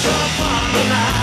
Rush upon the night.